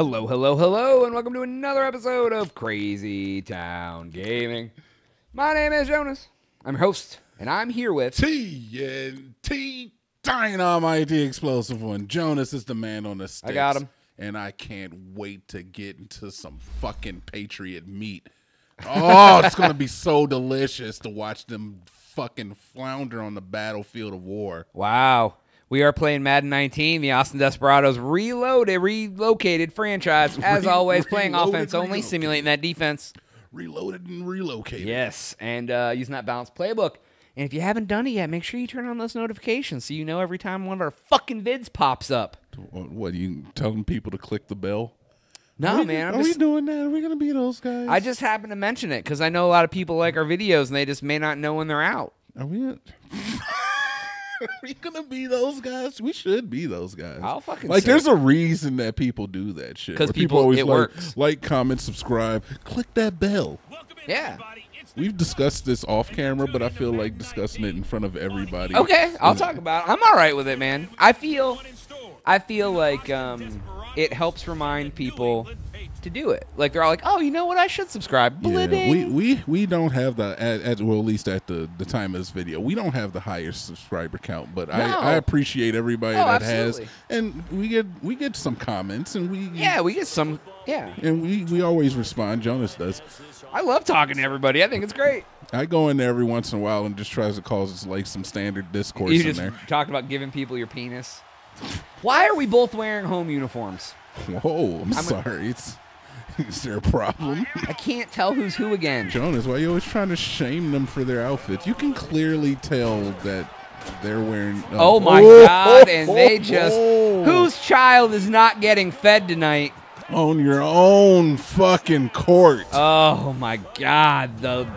Hello, hello, hello, and welcome to another episode of Crazy Town Gaming. My name is Jonas. I'm your host, and I'm here with. TNT Dinomight, explosive one. Jonas is the man on the sticks. I got him. And I can't wait to get into some fucking Patriot meat. Oh, it's going to be so delicious to watch them fucking flounder on the battlefield of war. Wow. We are playing Madden 19, the Austin Desperados reloaded, relocated franchise. As Re- always, playing offense only, relocated. simulating that defense. Reloaded and relocated. Yes, and uh, using that balanced playbook. And if you haven't done it yet, make sure you turn on those notifications so you know every time one of our fucking vids pops up. What, what, you telling people to click the bell? No, Are we- man, Are I'm we just, doing that? Are we going to be those guys? I just happen to mention it because I know a lot of people like our videos and they just may not know when they're out. Are we? Are we gonna be those guys? We should be those guys. I'll fucking like. say There's a reason that people do that shit. Because people- always it like, works. like, comment, subscribe, click that bell. Yeah. We've discussed this off camera, but I feel like discussing it in front of everybody. Okay, I'll talk about it. I'm all right with it, man. I feel, I feel like um, it helps remind people to do it. Like they're all like, "Oh, you know what? I should subscribe." Yeah, we, we we don't have the at, at well at least at the the time of this video we don't have the highest subscriber count but No. I, I appreciate everybody Oh, that absolutely. has and we get we get some comments and we yeah, we get some. Yeah, and we we always respond Jonas does I love talking to everybody. I think it's great. I go in there every once in a while and just tries to cause like some standard discourse You in just there. talked about giving people your penis. Why are we both wearing home uniforms? Whoa, I'm, sorry. It's is there a problem? I can't tell who's who again. Jonas, why are you always trying to shame them for their outfits? You can clearly tell that they're wearing. Uh, oh my oh, god! Oh, and oh, they just whose child is not getting fed tonight? on your own fucking court? Oh my god! The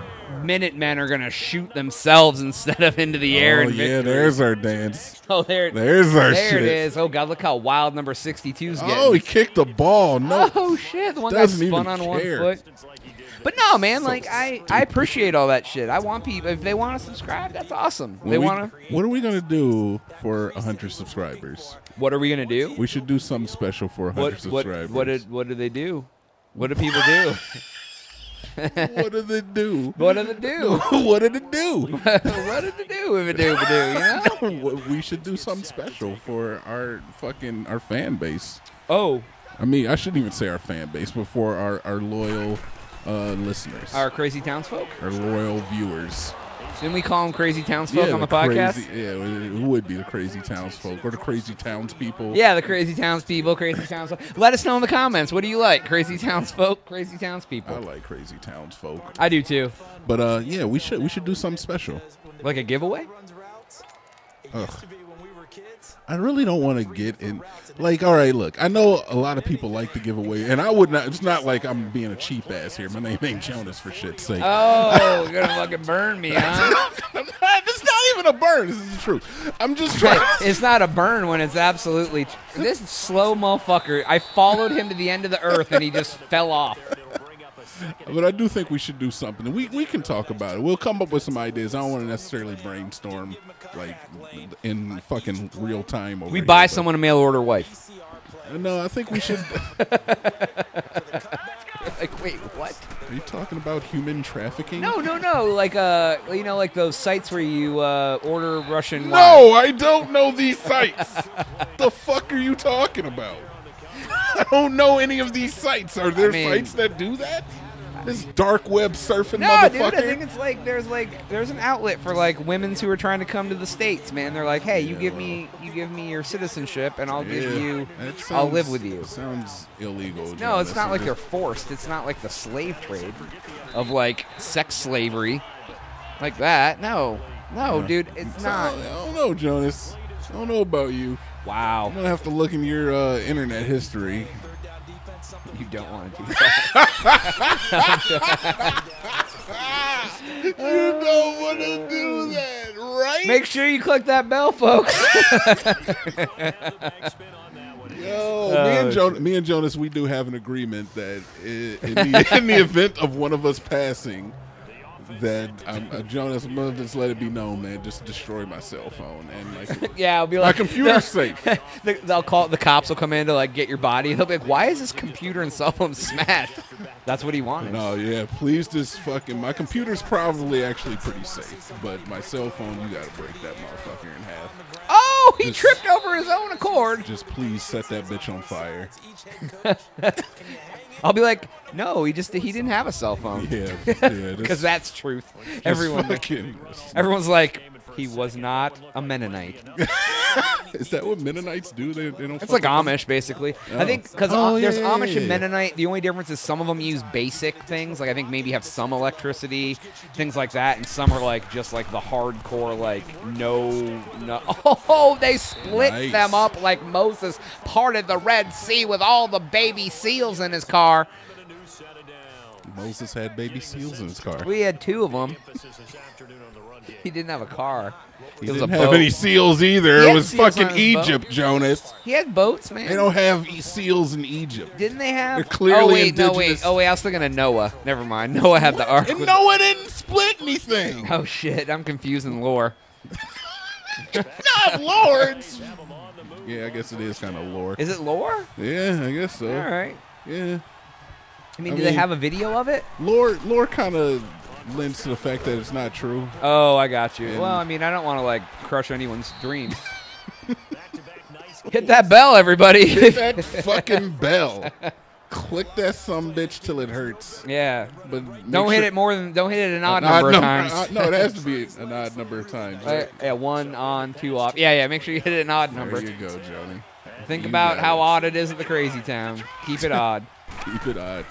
Minutemen are gonna shoot themselves instead of into the air. oh yeah, victory. there's our dance. oh there, There's our there shit. it is. Oh god, look how wild number 62's getting. Oh, he kicked the ball. No, Oh shit! The one Doesn't spun on one care. foot. But no, man. Like I, I appreciate all that shit. I want people if they want to subscribe, that's awesome. When they want to. What are we gonna do for hundred subscribers? What are we gonna do? We should do something special for hundred What what subscribers. what did what do they do? What do people do? what did it do? what do they do? what did it do? what did they do if it do if it do? You know? we should do something special for our fucking our fan base. Oh, I mean, I shouldn't even say our fan base, but for our our loyal uh, listeners, our crazy townsfolk. our loyal viewers. Didn't we call them crazy townsfolk on the, the podcast? Crazy, yeah, it would be the crazy townsfolk or the crazy townspeople. Yeah, the crazy townspeople, crazy townsfolk. Let us know in the comments. What do you like? Crazy townsfolk, crazy townspeople. I like crazy townsfolk. I do too. But uh, yeah, we should we should do something special. Like a giveaway? Ugh. I really don't want to get in. Like, all right, look, I know a lot of people like to give away, and I would not. It's not like I'm being a cheap ass here. My name ain't Jonas for shit's sake. Oh, you're gonna fucking burn me, huh? it's not even a burn. This is the truth. I'm just trying. it's not a burn when it's absolutely this slow motherfucker. I followed him to the end of the earth and he just fell off. But I do think we should do something. We we can talk about it. We'll come up with some ideas. I don't want to necessarily brainstorm like in fucking real time. Over We here, buy but- someone a mail order wife. No, I think we should. Like, wait, what? Are you talking about human trafficking? No, no, no. Like uh, you know, like those sites where you uh, order Russian. wine. No, I don't know these sites. the fuck are you talking about? I don't know any of these sites. Are there I mean- sites that do that? This dark web surfing No, motherfucker. dude. I think it's like there's like there's an outlet for like women's who are trying to come to the states. Man, they're like, hey, you give me you give me your citizenship, and I'll give you that I'll live with you. Sounds illegal. No, it's not like they're forced. It's not like the slave trade of like sex slavery, like that. No, no, dude, it's I not. I don't know, Jonas. I don't know about you. Wow, I'm gonna have to look in your uh, internet history. you don't want to do that. You don't want to do that, right? Make sure you click that bell, folks. Yo, oh, me and Jonas, me and Jonas, we do have an agreement that in the, in the event of one of us passing, that I'm, uh, Jonas, I'm gonna just let it be known, man. Just destroy my cell phone and like yeah, I'll be like, my computer's safe. They- They'll call the cops will come in to like get your body. They'll be like, "Why is this computer and cell phone smashed?" That's what he wanted. No, yeah, please just fucking. My computer's probably actually pretty safe, but my cell phone, you gotta break that motherfucker in half. Oh, he Just- tripped over his own accord. Just please set that bitch on fire. I'll be like, "No, he just he didn't have a cell phone." Yeah, yeah. Because just- that's truth. just Everyone, fucking. everyone's like, he was not a Mennonite. Is that what Mennonites do? They, they don't. It's like with them? Amish, basically. Oh. I think because uh, Oh, yeah, there's yeah, Amish yeah, and. Mennonite. The only difference is some of them use basic things, like I think maybe have some electricity, things like that, and some are like just like the hardcore, like no, no. Oh, they split Nice. them up like Moses parted the Red Sea with all the baby seals in his car. Moses had baby seals in his car. We had two of them. He didn't have a car. He it was didn't a have boat. any seals either. He It had was seals fucking on his boat. Egypt, Jonas. He had boats, man. They don't have e- seals in Egypt. Didn't they have? They're clearly oh wait, no wait. indigenous. Oh wait, I was thinking of Noah. Never mind. Noah had the ark. And with- Noah didn't split anything. Oh shit, I'm confusing lore. Not lords. Yeah, I guess it is kind of lore. Is it lore? Yeah, I guess so. All right. Yeah, I mean, I do they mean- have a video of it? lore lore kind of lends to the fact that it's not true. Oh, I got you. And- well, I mean, I don't want to like crush anyone's dreams. Hit that bell, everybody. Hit that fucking bell. Click that some bitch till it hurts. yeah. But Don't hit sure- it more than. Don't hit it an odd An number of uh, times. no, it has to be an odd number of times. Uh, yeah, one on, two off. Yeah, yeah. Make sure you hit it an odd number. There you go, Johnny. Think You about how it. odd it is at the crazy town. Keep it odd. Keep it odd.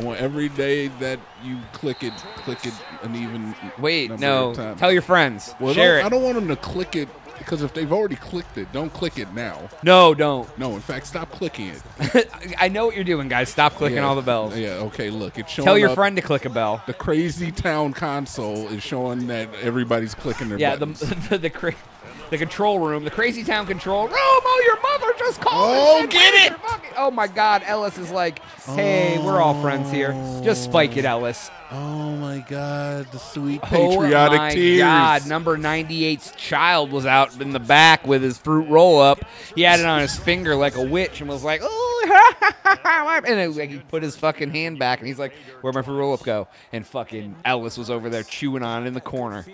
I want every day that you click it, click it an even. Wait, no. Tell your friends. Well, Share don't- it. I don't want them to click it because if they've already clicked it, don't click it now. No, don't. No, in fact, stop clicking it. I know what you're doing, guys. Stop clicking Yeah. all the bells. Yeah. Okay. Look, it's showing. Tell your up- friend to click a bell. The crazy town console is showing that everybody's clicking their bells. Yeah, the buttons. the the, cra- the control room, the crazy town control room. Oh, your mother just called. Oh, get it!" Oh my God, Ellis is like, hey, we're all friends here. Just spike it, Ellis. oh my God, the sweet patriotic oh my tears. God, number 98's child was out in the back with his fruit roll up. He had it on his finger like a witch and was like, oh, and it like he put his fucking hand back and he's like, where'd my fruit roll up go? And fucking Ellis was over there chewing on it in the corner.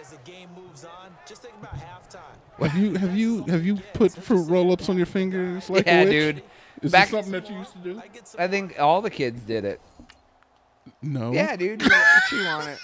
As the game moves on, just think about halftime. Have you have you have you put fruit roll-ups on your fingers like Yeah, a witch? dude. Is Back- this something that you used to do? I think all the kids did it. No. Yeah, dude. Chew on it.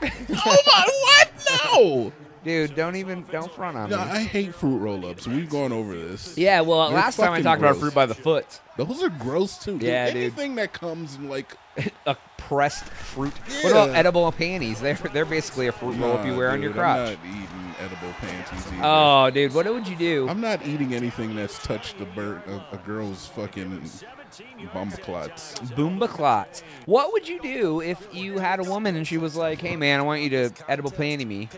Oh my what? No. Dude, don't even don't front on me. I hate fruit roll-ups. We've gone over this. yeah, well, They're last time I talked about fruit by the foot. Those are gross too. Yeah, dude. Anything that comes in like A pressed fruit. What about edible panties? They're they're basically a fruit roll up you Nah, wear on your dude, crotch. I'm not eating edible panties either. Oh, dude, what would you do? I'm not eating anything that's touched a, bird, a, a girl's fucking bum clots. Boomba clots. What would you do if you had a woman and she was like, "Hey, man, I want you to edible panty me"?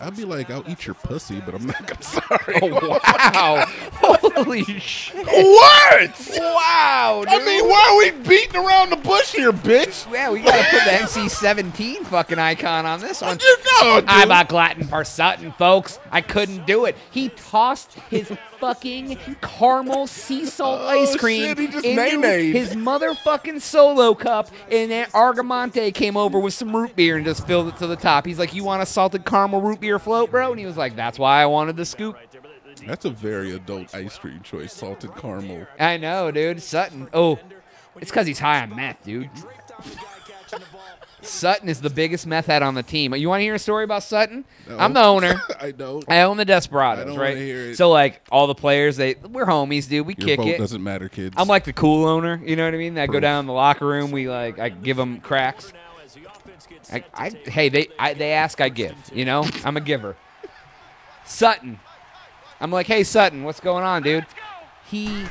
I'd be like, I'll eat your pussy, but I'm not. I'm sorry. Oh, wow! Holy shit! what? Wow, dude. I mean, why are we beating around the bush here, bitch? yeah, we gotta put the NC-17 fucking icon on this one. You know. I'm a glutton for Sutton, folks. I couldn't do it. He tossed his fucking caramel sea salt Oh, ice cream shit, into nay-nayed. his motherfucking solo cup, and then Argamonte came over with some root beer and just filled it to the top. He's like, "You want a salted caramel root beer float, bro?" And he was like, "That's why I wanted the scoop." That's a very adult ice cream choice, salted caramel. I know, dude. Sutton. Oh, it's because he's high on meth, dude. Sutton is the biggest meth head on the team. You want to hear a story about Sutton? No. I'm the owner. I don't. I own the Desperados, right? wanna hear it. So like all the players, they we're homies, dude. We Your kick it. doesn't matter, kids. I'm like the cool owner, you know what I mean? I go down in the locker room, we like I give them cracks. I, I hey they I, they ask, I give. You know, I'm a giver. Sutton, I'm like, hey Sutton, what's going on, dude? He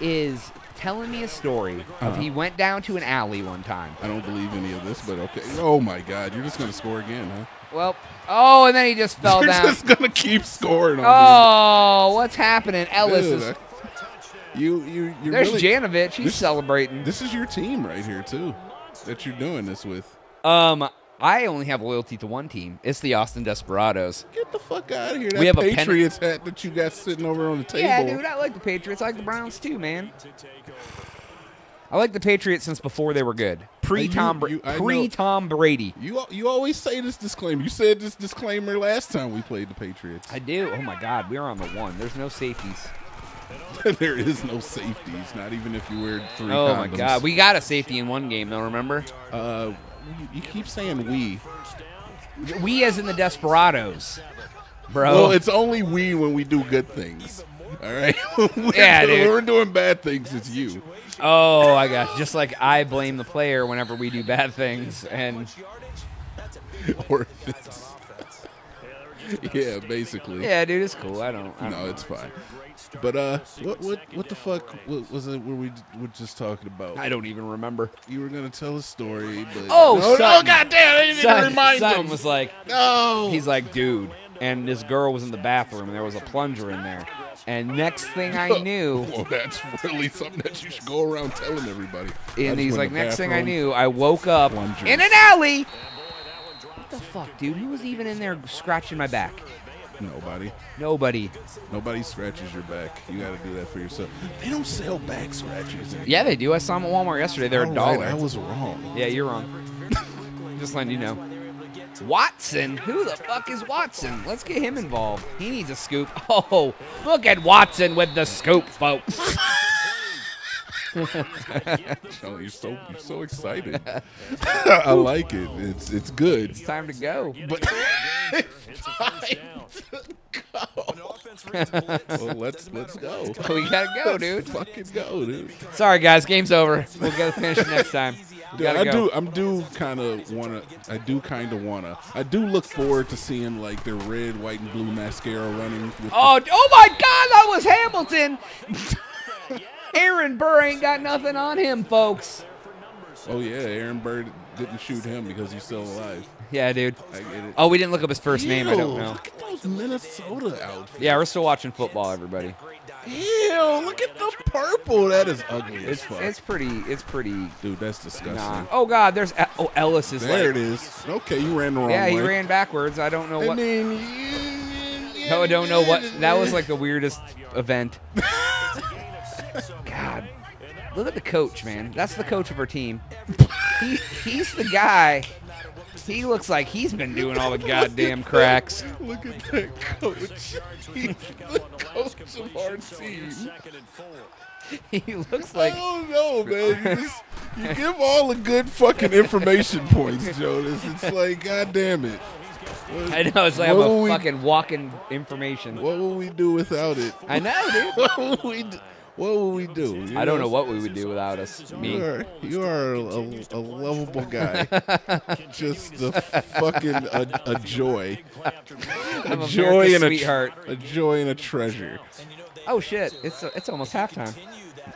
is telling me a story of Uh-huh. he went down to an alley one time. I don't believe any of this, but okay. Oh my God, you're just gonna score again, huh? Well, oh, and then he just fell you're down. just gonna keep scoring on Oh, what's happening? Ellis Dude, is. I- you you you There's really. Janovich. He's this- celebrating. This is your team right here too, that you're doing this with. Um, I only have loyalty to one team. It's the Austin Desperados. Get the fuck out of here. That We have a pen- Patriots hat that you got sitting over on the table. Yeah, dude, I like the Patriots. I like the Browns too, man. I like the Patriots since before they were good. Pre Tom you- you- I know- pre Tom Brady. You you always say this disclaimer. You said this disclaimer last time we played the Patriots. I do. Oh my God, we are on the one. There's no safeties. there is no safeties, not even if you wear three. Oh my. God, we got a safety in one game though. Remember? Uh, you, you keep saying we. We as in the Desperados, bro. Well, it's only we when we do good things. All right. When Yeah, we're- dude. When we're doing bad things, it's you. oh, I got just like I blame the player whenever we do bad things, and or if it's. Yeah, basically. yeah, dude, it's cool. I don't. I don't No, know. it's fine. But uh, what what what the fuck what was it? What we were just talking about? I don't even remember. You were gonna tell a story, but Oh, no, no, Sutton. goddamn! I didn't even Son, remind son him. was like, no. he's like, dude, and this girl was in the bathroom, and there was a plunger in there, and next thing I knew, Well, that's really something that you should go around telling everybody. I and he's like, to next thing I knew, I woke up Plungers. in an alley. What the fuck, dude? Who was even in there scratching my back? Nobody. Nobody. Nobody scratches your back. You got to do that for yourself. They don't sell back scratches. anymore. Yeah, they do. I saw them at Walmart yesterday. They're a dollar. I was wrong. Yeah, you're wrong. Just letting you know. Watson? Who the fuck is Watson? Let's get him involved. He needs a scoop. Oh, look at Watson with the scoop, folks. Oh, you're so you're so excited. I like it. It's it's good. It's time to go. But it's time to go. well, let's let's go. We gotta go, dude. Fucking go, dude. Sorry, guys. Game's over. We'll gotta finish next time. Dude, I go. do. I'm do kind of wanna. I do kind of wanna. I do look forward to seeing like their red, white, and blue mascara running. With Oh, oh my God! That was Hamilton. Aaron Burr ain't got nothing on him, folks. oh yeah, Aaron Burr didn't shoot him because he's still alive. Yeah, dude. I get it. Oh, we didn't look up his first name. I don't know. Look at those Minnesota outfits. Yeah, we're still watching football, everybody. Ew, look at the purple. That is ugly as It's fuck. it's pretty it's pretty Dude, that's disgusting. nah. Oh God, there's oh Ellis is There like it is. Okay, you ran the wrong way. yeah way. he ran backwards. I don't know I what. mean, you, No, I don't know what. That was like the weirdest event. Look at the coach, man. That's the coach of our team. He, he's the guy. He looks like he's been doing all the goddamn cracks. Look at that coach. He's the coach of our team. He looks like I don't know, man. You, just, you give all the good fucking information points, Jonas. It's like, god damn it. What, I know. It's like I'm a we- fucking walking information. what will we do without it? I know, dude. What will we do? What would we do? You I don't know know what we would do without us. You Me. are, you are a, a, a lovable guy. Just a fucking a, a joy. I'm a joy America's and a tr- sweetheart. a joy and a treasure. Oh shit! It's it's almost halftime.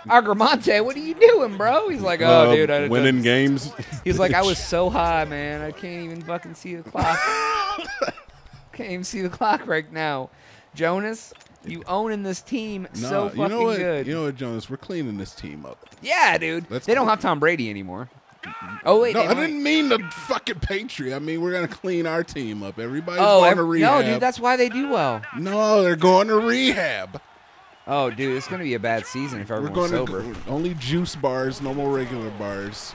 Argamonte, what are you doing, bro? He's like, oh, Uh, dude, I, winning games. He's like, I was so high, man. I can't even fucking see the clock. can't even see the clock right now. Jonas, you owning this team Nah, so fucking you know what? good. You know what, Jonas? We're cleaning this team up. yeah, dude. Let's they don't have Tom Brady anymore. Oh wait, No, I might. didn't mean the fucking Patriot. I mean we're gonna clean our team up. Everybody's Oh, going ev- to rehab. no, dude. That's why they do well. no, they're going to rehab. Oh, dude, it's gonna be a bad season if everyone's We're going sober. to only juice bars, no more regular bars.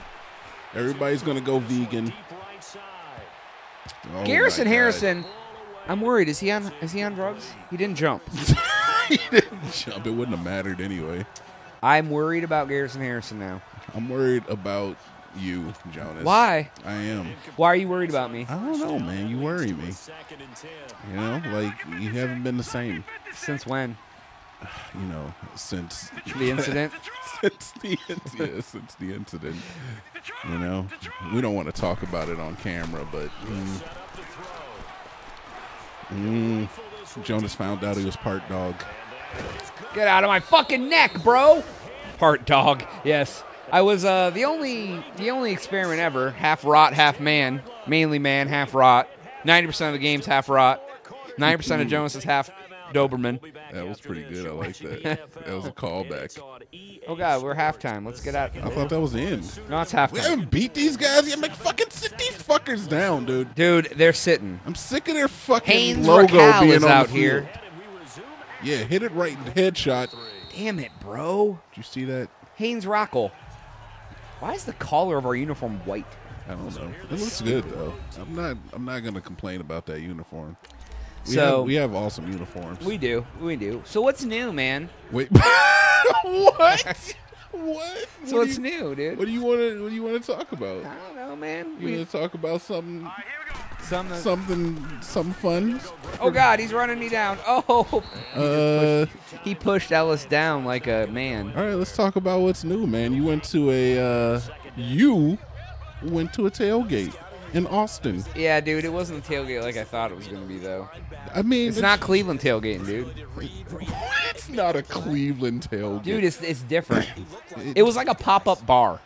Everybody's gonna go vegan. Oh Garrison my God. Harrison, I'm worried. Is he on? Is he on drugs? He didn't jump. he didn't jump. It wouldn't have mattered anyway. I'm worried about Garrison Harrison now. I'm worried about you, Jonas. Why? I am. Why are you worried about me? I don't know, man. You worry me. You know, like you haven't been the same. Since when? You know, since The incident? since the yeah, since the incident. You know, we don't want to talk about it on camera, but mm, mm, Jonas found out he was part dog. Get out of my fucking neck, bro. Part dog. Yes. I was uh, the only the only experiment ever, half rot, half man, mainly man, half rot. Ninety percent of the game's half rot. Ninety percent of Jonas is half Doberman. That was pretty good. I like that. That was a callback. Oh god, we're halftime. Let's get out. I thought that was in. No, it's halftime. We halftime. haven't beat these guys yet. Make fucking sit these fuckers down, dude. Dude, they're sitting. I'm sick of their fucking Haynes logo Raquel being is on out the here. Yeah, hit it right in the headshot. Damn it, bro. Did you see that? Haynes Rockel. Why is the collar of our uniform white? I don't know. It looks good though. I'm not. I'm not gonna complain about that uniform. We So- have, we have awesome uniforms. We do. We do. So what's new, man? Wait. what? What? So what what's you, new, dude? What do you want to? What do you want to talk about? I don't know, man. You We, want to talk about something? some, Something? Some fun? oh God, he's running me down. Oh, Uh. he pushed Ellis down like a man. All right. Let's talk about what's new, man. You went to a. Uh, you went to a tailgate in Austin. Yeah, dude, it wasn't the tailgate like I thought it was gonna be, though. I mean, It's not Cleveland tailgating, dude. It's not a Cleveland tailgate, Dude, it's it's different. It was like a pop up bar,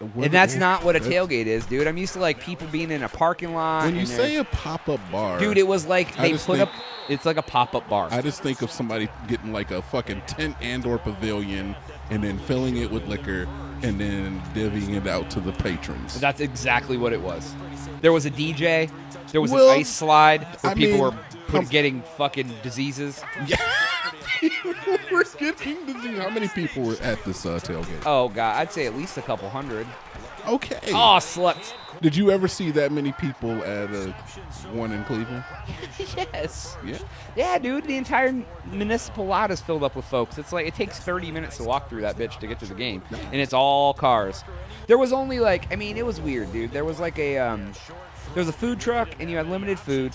and that's not what a tailgate is, dude. I'm used to like people being in a parking lot. When you say a pop-up bar, dude, it was like they put up. It's like a pop up bar. I just think of somebody getting like a fucking tent and/or pavilion, and then filling it with liquor, and then divvying it out to the patrons. That's exactly what it was. There was a DJ. There was Well, an ice slide where I people mean, were put, um, getting fucking diseases. Yeah, we're getting to how many people were at this uh, tailgate. Oh god, I'd say at least a couple hundred. Okay. Oh, sluts. Did you ever see that many people at uh, one in Cleveland? yes. Yeah. Yeah, dude. The entire municipal lot is filled up with folks. It's like it takes 30 minutes to walk through that bitch to get to the game, and it's all cars. There was only like, I mean, it was weird, dude. There was like a um, there was a food truck, and you had limited food.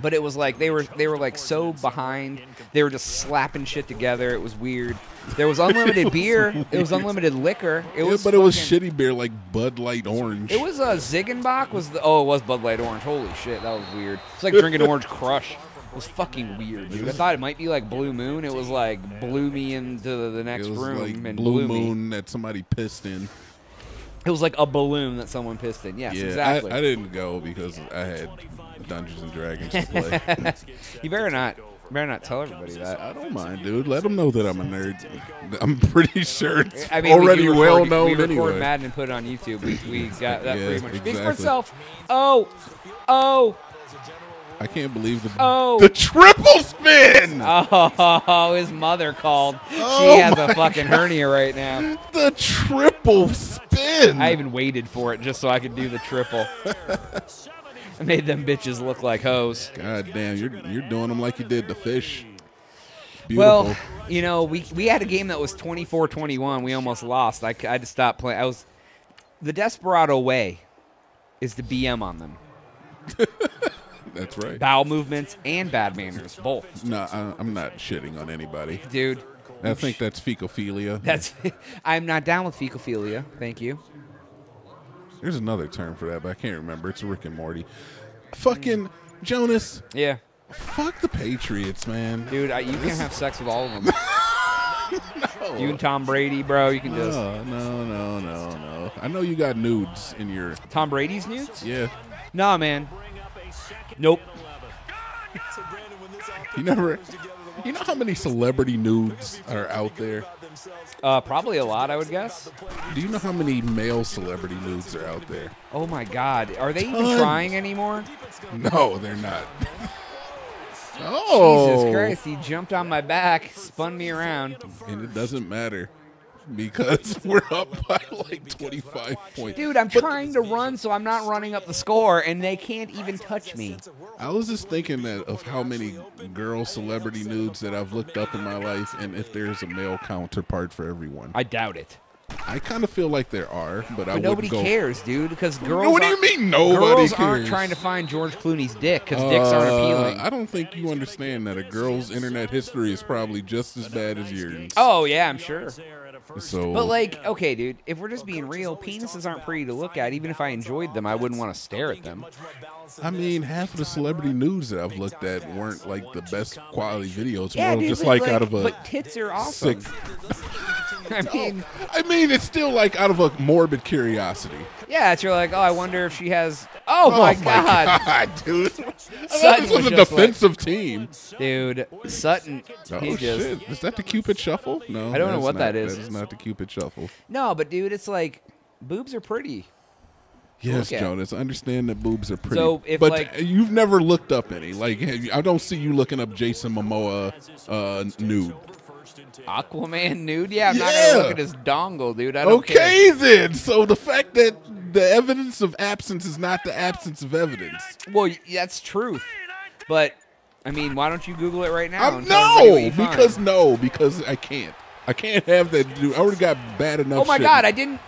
But it was like they were they were like so behind. They were just slapping shit together. It was weird. There was unlimited beer. It was unlimited liquor. It Yeah, was but it was fucking- shitty beer like Bud Light Orange. It was uh, Ziegenbock was the oh it was Bud Light Orange. Holy shit, that was weird. It's like drinking Orange Crush. It was fucking weird, dude. I thought it might be like Blue Moon. It was like blew me into the, the next It was room like and Blue blew me. Moon that somebody pissed in. It was like a balloon that someone pissed in. Yes, yeah, exactly. I, I didn't go because I had Dungeons and Dragons to play. you better not, you better not tell everybody that. I don't mind, dude. Let them know that I'm a nerd. I'm pretty sure it's I mean, we already record- well known We record anyway. Madden and put it on YouTube. We, we got that Yeah, pretty much. Speaks for exactly. itself. Oh, oh, I can't believe the Oh. the triple spin. oh! His mother called. Oh she has my a fucking hernia right now. the triple spin. I even waited for it just so I could do the triple. I made them bitches look like hoes. God damn, you're you're doing them like you did the fish. Beautiful. Well, you know, we we had a game that was 24-21. We almost lost. I had to stop playing. I was the Desperado way is to BM on them. That's right. Bowel movements and bad manners, both. No, I, I'm not shitting on anybody. Dude, I think that's fecophilia. that's I'm not down with fecophilia. Thank you. There's another term for that, but I can't remember. It's Rick and Morty. Fucking Jonas. Yeah. Fuck the Patriots, man. Dude, I, you can have sex with all of them. no. You and Tom Brady, bro. You can just No, no, no, no, no. I know you got nudes in your. Tom Brady's nudes? Yeah. Nah, man. Nope. You never. You know how many celebrity nudes are out there? Uh, probably a lot, I would guess. Do you know how many male celebrity nudes are out there? Oh my God, are they even Tons. trying anymore? No, they're not. oh, Jesus Christ, he jumped on my back, spun me around. And it doesn't matter because we're up by like 25 points. Dude, I'm trying to run so I'm not running up the score, and they can't even touch me. I was just thinking that of how many girl celebrity nudes that I've looked up in my life, and if there's a male counterpart for everyone. I doubt it. I kind of feel like there are, but, I nobody go. cares, dude, because girls. What do you mean nobody Girls cares? aren't trying to find George Clooney's dick because dicks aren't Uh, appealing. I don't think you understand that a girl's internet history is probably just as bad as yours. Oh yeah, I'm sure. So But like, okay, dude, if we're just being real, penises aren't pretty to look at. Even if I enjoyed them, I wouldn't want to stare at them. I mean, half of the celebrity news that I've looked at weren't like the best quality videos. Yeah, more dude, just but, like, out of a but tits are awesome. sick. I mean, I mean, it's still like out of a morbid curiosity. yeah, it's you're like, oh, I wonder if she has. Oh, my god, God, dude! Sutton this was was a just like- defensive team. dude, Sutton. Oh he just shit! Is that the Cupid Shuffle? No, I don't know what not- that is. That is not the Cupid Shuffle. no, but dude, it's like boobs are pretty. Yes, Jonas. I understand that boobs are pretty. So, if, but like- you've never looked up any. Like I don't see you looking up Jason Momoa uh, nude. Aquaman nude? Yeah, I'm not Yeah. gonna look at his dongle, dude. I don't Okay, care. then. So the fact that the evidence of absence is not the absence of evidence. Well, that's truth. But I mean, why don't you Google it right now? I'm, and tell everybody what no, find? because no, because I can't. I can't have that dude. I already got bad enough. Oh my shit. God, I didn't.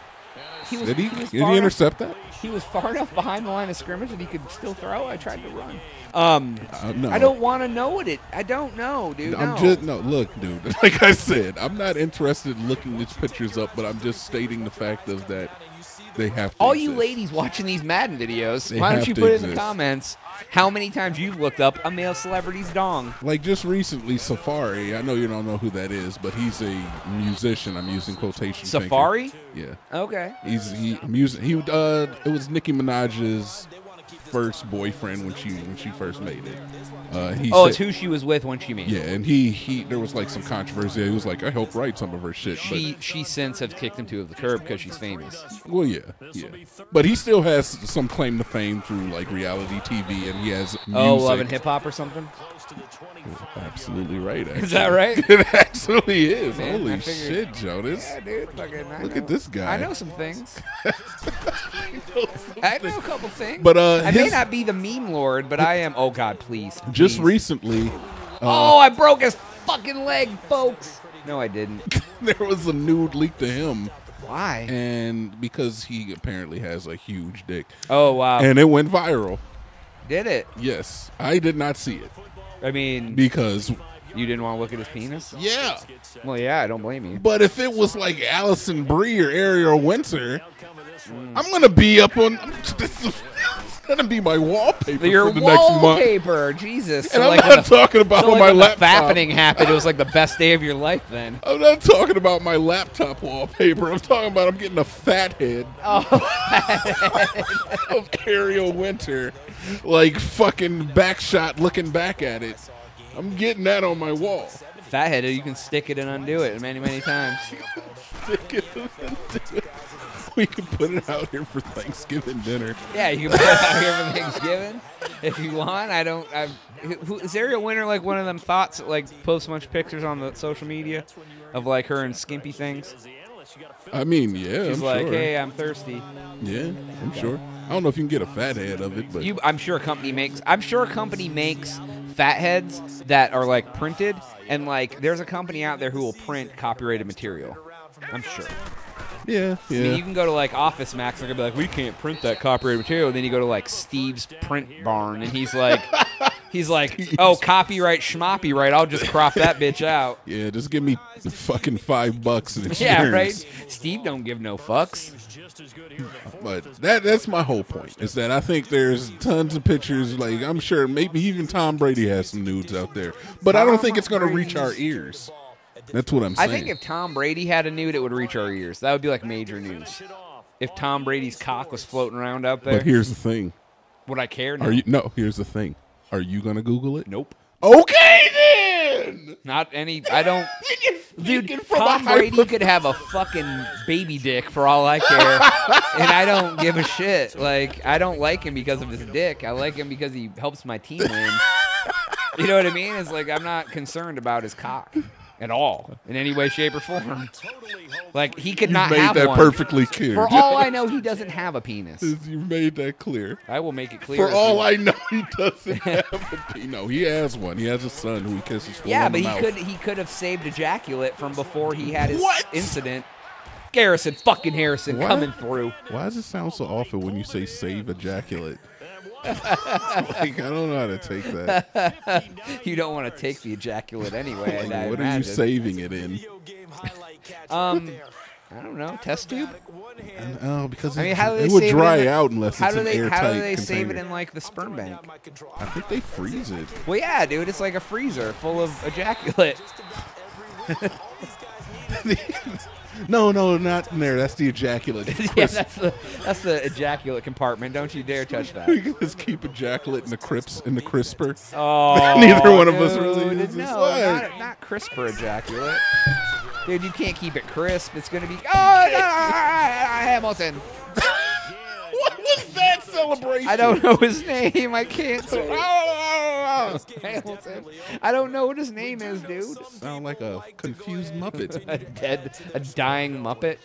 He was. Did he? was Did he intercept that? He was far enough behind the line of scrimmage that he could still throw. I tried to run. Um, Uh, no. I don't want to know what it. I don't know, dude. I'm no. just no. Look, dude. Like I said, I'm not interested in looking these pictures up, but I'm just stating the fact of that they have. To All you ladies watching these Madden videos, They why don't you to put it in the exist. comments how many times you've looked up a male celebrity's dong? Like just recently, Safaree. I know you don't know who that is, but he's a musician. I'm using quotation. Safaree? Yeah. Okay. He's he music. He uh, it was Nicki Minaj's first boyfriend when she when she first made it. Uh, he Oh, said- it's who she was with when she made. Yeah, it. Yeah, and he he there was like some controversy. He was like, I helped write some of her shit. She she since have kicked him to the curb because she's famous. well, yeah, yeah. But he still has some claim to fame through like reality TV, and he has music. Oh, love and hip hop or something. Absolutely right. Actually. Is that right? it actually is. Man, Holy figured- shit, Jonas. Yeah, dude. Fucking, Look know- at this guy. I know some things. I know a couple things. But, uh, I may not be the meme lord, but I am. Oh God, please. Just please. recently, Oh, I broke his fucking leg, folks. No, I didn't. there was a nude leak to him, Why? and because he apparently has a huge dick, Oh wow. and it went viral. Did it? Yes, I did not see it I mean, because you didn't want to look at his penis? yeah. Well, yeah, I don't blame you. But if it was like Alison Brie or Ariel Winter, I'm gonna be up on. Gonna be my wallpaper Your for the next month. wallpaper, Jesus. And So, I'm like, not the- talking about so, like, my laptop. The happened. It was like the best day of your life. Then. I'm not talking about my laptop wallpaper. I'm talking about I'm getting a fat head Oh, of Ariel Winter, like fucking backshot looking back at it. I'm getting that on my wall. fathead. You can stick it and undo it many, many times. we can put it out here for Thanksgiving dinner. Yeah, you can put it out here for Thanksgiving if you want. I don't. I, who, is Ariel Winter like one of them thoughts that like posts a bunch of pictures on the social media of like her in skimpy things? I mean, yeah, She's I'm like, sure. hey, I'm thirsty. Yeah, I'm sure. I don't know if you can get a fat head of it, but You, I'm sure a company makes. I'm sure a company makes fat heads that are like printed, and like there's a company out there who will print copyrighted material. I'm sure. Yeah, I mean, you can go to like Office Max, and they're gonna be like, we can't print that copyrighted material. And then you go to like Steve's print barn, and he's like, he's like, oh, copyright schmoppy, right? I'll just crop that bitch out. yeah, just give me the fucking five bucks and Yeah, right. Steve don't give no fucks. But that that's my whole point is that I think there's tons of pictures. Like I'm sure maybe even Tom Brady has some nudes out there, but I don't think it's going to reach our ears. That's what I'm saying. I think if Tom Brady had a nude, it would reach our ears. That would be like major news. If Tom Brady's cock was floating around out there, but here's the thing: would I care? No. Are you no? Here's the thing: Are you going to Google it? Nope. Okay then. Not any. I don't. Dude, Speaking from a Tom Brady could have a fucking baby dick for all I care, and I don't give a shit. Like I don't like him because of his dick. I like him because he helps my team win. You know what I mean? It's like I'm not concerned about his cock at all in any way, shape, or form. Like he could You not made have that one. perfectly clear. For all I know, he doesn't have a penis. you made that clear. I will make it clear. For all I know, he doesn't have a penis. No, he has one. He has a son who he kisses full Yeah, but he mouth. could he could have saved ejaculate from before he had his What? incident. Garrison, fucking Harrison, What? coming through. Why does it sound so awful when you say save ejaculate? Like I don't know how to take that. You don't want to take the ejaculate anyway. Like, I what are you saving it in? Um, I don't know. Test tube. Oh, because I mean, it, how do they it would dry it in the- out unless How it's do an they airtight how do they container. save it in like the sperm bank? I think they freeze it. Well, yeah, dude, it's like a freezer full of ejaculate. No, no, not in there. That's the ejaculate. yeah, that's the that's the ejaculate compartment. Don't you dare touch that. we can just keep ejaculate in the crisps in the crisper. Oh, Neither one of us dude, really uses No, not, not crisper ejaculate. Dude, you can't keep it crisp. It's gonna be. Oh, no, Hamilton. what was that celebration? I don't know his name. I can't say. Hamilton. I don't know what his name is, dude. Sound like a confused Muppet. A dead, a dying Muppet.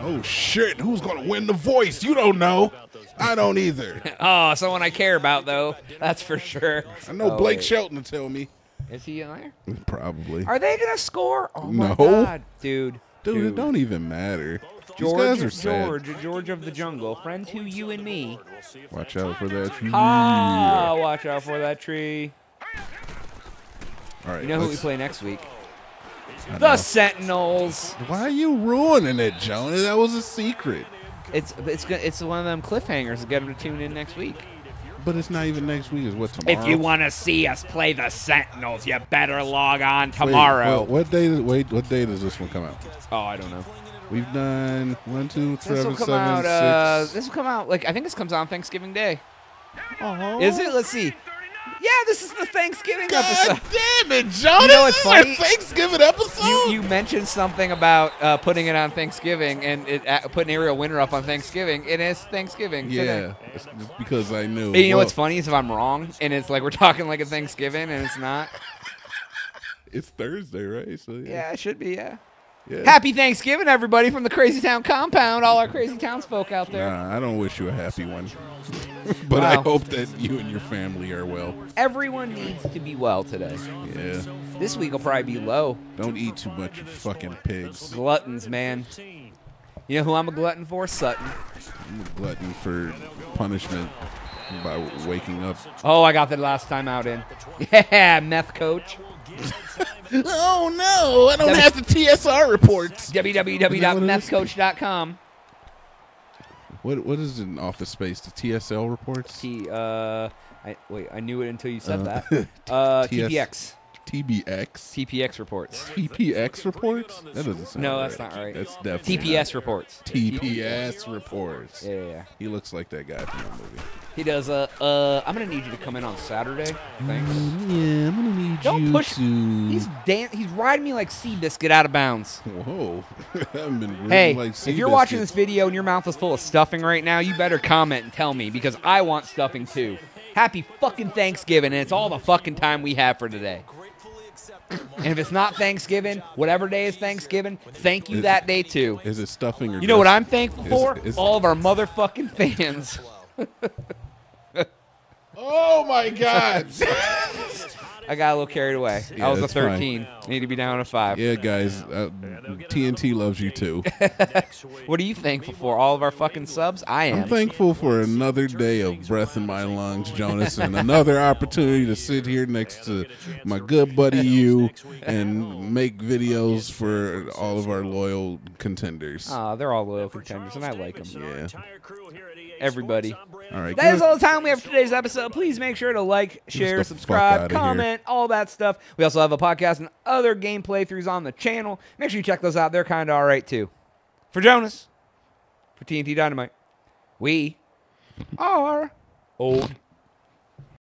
oh shit! Who's gonna win the voice? You don't know. I don't either. Oh, someone I care about though. That's for sure. I know Oh, Blake wait. Shelton to tell me. Is he in there? Probably. Are they gonna score? Oh my No. god, dude. Dude, it don't even matter. George, are sad. George, George of the Jungle, friend to you and me. Watch out for that. tree. Ah, watch out for that tree. All right. You know who we play next week? The. Sentinels. Why are you ruining it, Jonah? That was a secret. It's it's it's one of them cliffhangers to get them to tune in next week. But it's not even next week. It's what tomorrow. If you want to see us play the Sentinels, you better log on Wait, tomorrow. what, what day? Wait, what day does this one come out? Oh, I don't know. We've done one, two, This seven, will come seven, out. Uh, six. this will come out like I think this comes out on Thanksgiving Day. Oh. Is it? Let's see. Yeah, this is the Thanksgiving God episode. damn it, Jonah! You know what's this our funny? Thanksgiving episode. You, you mentioned something about uh, putting it on Thanksgiving and it, uh, putting Ariel Winter up on Thanksgiving. It is Thanksgiving. yeah, it's because I knew. And you know what's funny is if I'm wrong and it's like we're talking like a Thanksgiving and it's not. It's Thursday, right? So yeah. Yeah, it should be. Yeah. Yeah. Happy Thanksgiving, everybody from the Crazy Town compound. All our Crazy Townsfolk out there. Nah, I don't wish you a happy one. but I hope that you and your family are well. Everyone needs to be well today. Yeah. This week will probably be low. Don't eat too much, you fucking pigs. Gluttons, man. You know who I'm a glutton for? Sutton. I'm a glutton for punishment by waking up. Oh, I got that last time out in. Yeah, meth coach. Oh no! I don't That have the TSR reports. www.methcoach.com. What what is in office space? The TSL reports? T, uh, I, wait, I knew it until you said Uh, that. Uh, TS TPX. TBX? TPX reports. TPX reports? That doesn't sound No, that's not right. That's definitely TPS reports. TPS reports. Yeah, yeah, yeah. He looks like that guy from the movie. He does. Uh, uh, I'm gonna need you to come in on Saturday. Thanks. Yeah, I'm gonna need you. Don't you push- to. He's dan- He's riding me like Seabiscuit out of bounds. Whoa! I haven't been Hey, like if you're watching this video and your mouth is full of stuffing right now, you better comment and tell me because I want stuffing too. Happy fucking Thanksgiving, and it's all the fucking time we have for today. And if it's not Thanksgiving, whatever day is Thanksgiving, thank you Is- that day too. Is it stuffing or? You know what? I'm thankful Is- for? is- All of our motherfucking fans. Oh my God! I got a little carried away. Yeah, I was a that's fine. 13. Need to be down to five. yeah, guys, uh, TNT loves you too. What are you thankful for? All of our fucking subs? I am. I'm thankful for another day of breath in my lungs, Jonas, and another opportunity to sit here next to my good buddy you and make videos for all of our loyal contenders. Aw, they're all loyal contenders, and I like them. Yeah. Everybody. All right. That is all the time we have for today's episode. Please make sure to like, share, subscribe, outta here. comment, all that stuff. We also have a podcast and other game playthroughs on the channel. Make sure you check those out. They're kind of all right too. For Jonas, for TNT Dinomight, we are old.